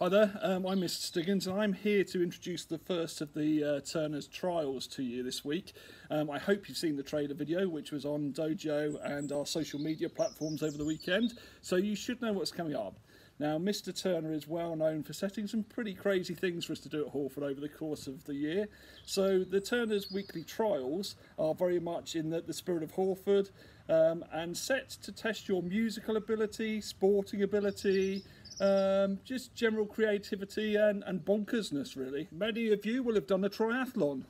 Hi there, um, I'm Mr Stiggins and I'm here to introduce the first of the uh, Turner's trials to you this week. Um, I hope you've seen the trailer video which was on Dojo and our social media platforms over the weekend, so you should know what's coming up. Now, Mr. Turner is well known for setting some pretty crazy things for us to do at Hawford over the course of the year. So, the Turner's weekly trials are very much in the, the spirit of Hawford um, and set to test your musical ability, sporting ability, um, just general creativity and, and bonkersness, really. Many of you will have done a triathlon.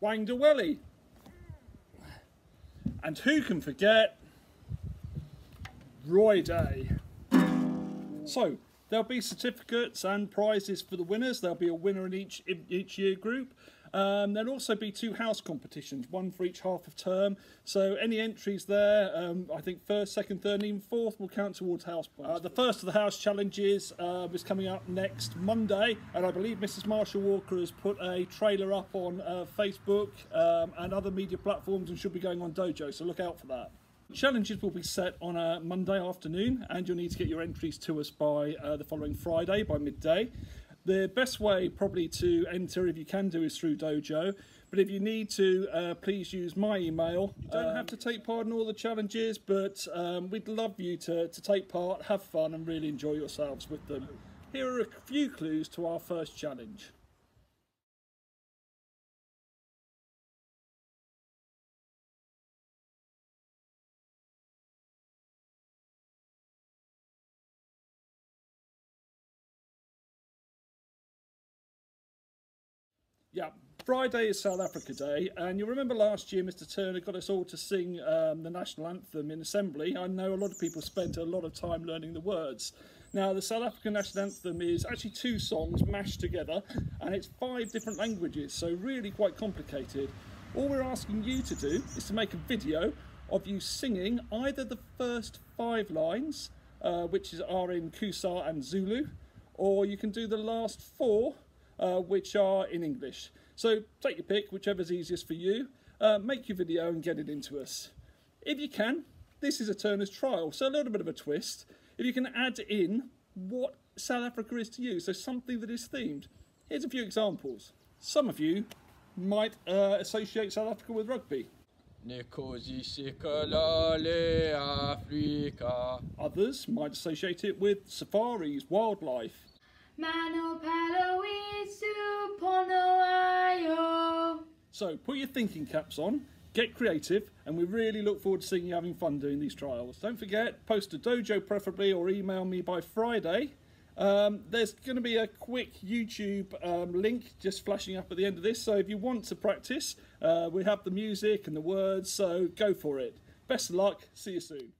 Wang Welly. And who can forget Roy Day? So, there'll be certificates and prizes for the winners. There'll be a winner in each, in each year group. Um, there'll also be two house competitions, one for each half of term. So any entries there, um, I think first, second, third, and even fourth will count towards house points. Uh, the first of the house challenges uh, is coming up next Monday, and I believe Mrs. Marshall Walker has put a trailer up on uh, Facebook um, and other media platforms and should be going on Dojo, so look out for that. Challenges will be set on a Monday afternoon, and you'll need to get your entries to us by uh, the following Friday by midday. The best way probably to enter, if you can do, is through Dojo. But if you need to, uh, please use my email. You don't um, have to take part in all the challenges, but um, we'd love you to, to take part, have fun, and really enjoy yourselves with them. Here are a few clues to our first challenge. Yeah, Friday is South Africa Day, and you'll remember last year Mr Turner got us all to sing um, the national anthem in assembly. I know a lot of people spent a lot of time learning the words. Now, the South African national anthem is actually two songs mashed together, and it's five different languages, so really quite complicated. All we're asking you to do is to make a video of you singing either the first five lines, uh, which are in Xhosa and Zulu, or you can do the last four, uh, which are in English. So take your pick, whichever's easiest for you. Uh, make your video and get it into us. If you can, this is a Turner's trial, so a little bit of a twist. If you can add in what South Africa is to you, so something that is themed. Here's a few examples. Some of you might uh, associate South Africa with rugby. Others might associate it with safaris, wildlife. So put your thinking caps on, get creative, and we really look forward to seeing you having fun doing these trials. Don't forget, post a dojo preferably or email me by Friday. Um, there's going to be a quick YouTube um, link just flashing up at the end of this, so if you want to practice, uh, we have the music and the words, so go for it. Best of luck, see you soon.